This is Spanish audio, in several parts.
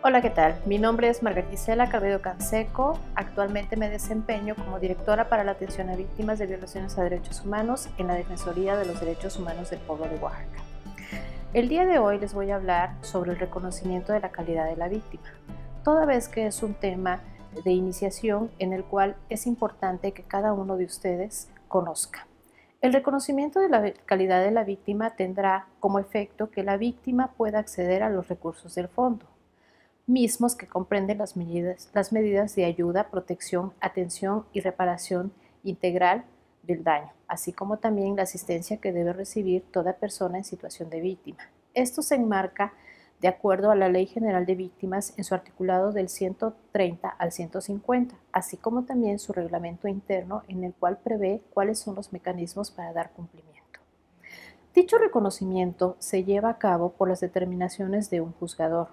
Hola, ¿qué tal? Mi nombre es Margarita Gisela Canseco. Actualmente me desempeño como directora para la atención a víctimas de violaciones a derechos humanos en la Defensoría de los Derechos Humanos del Pueblo de Oaxaca. El día de hoy les voy a hablar sobre el reconocimiento de la calidad de la víctima, toda vez que es un tema de iniciación en el cual es importante que cada uno de ustedes conozca. El reconocimiento de la calidad de la víctima tendrá como efecto que la víctima pueda acceder a los recursos del fondo mismos que comprenden las medidas, las medidas de ayuda, protección, atención y reparación integral del daño, así como también la asistencia que debe recibir toda persona en situación de víctima. Esto se enmarca de acuerdo a la Ley General de Víctimas en su articulado del 130 al 150, así como también su reglamento interno en el cual prevé cuáles son los mecanismos para dar cumplimiento. Dicho reconocimiento se lleva a cabo por las determinaciones de un juzgador,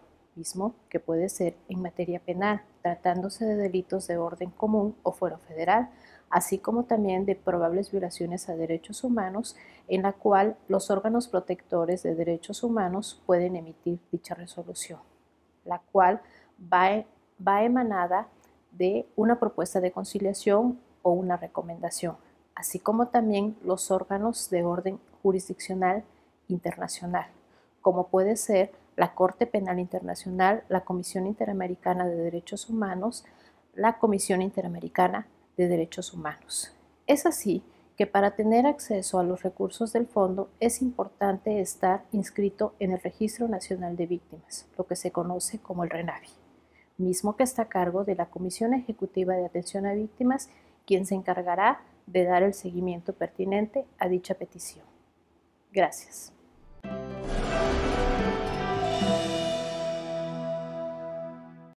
que puede ser en materia penal, tratándose de delitos de orden común o fuero federal, así como también de probables violaciones a derechos humanos, en la cual los órganos protectores de derechos humanos pueden emitir dicha resolución, la cual va, va emanada de una propuesta de conciliación o una recomendación, así como también los órganos de orden jurisdiccional internacional, como puede ser la Corte Penal Internacional, la Comisión Interamericana de Derechos Humanos, la Comisión Interamericana de Derechos Humanos. Es así que para tener acceso a los recursos del fondo es importante estar inscrito en el Registro Nacional de Víctimas, lo que se conoce como el RENAVI, mismo que está a cargo de la Comisión Ejecutiva de Atención a Víctimas, quien se encargará de dar el seguimiento pertinente a dicha petición. Gracias.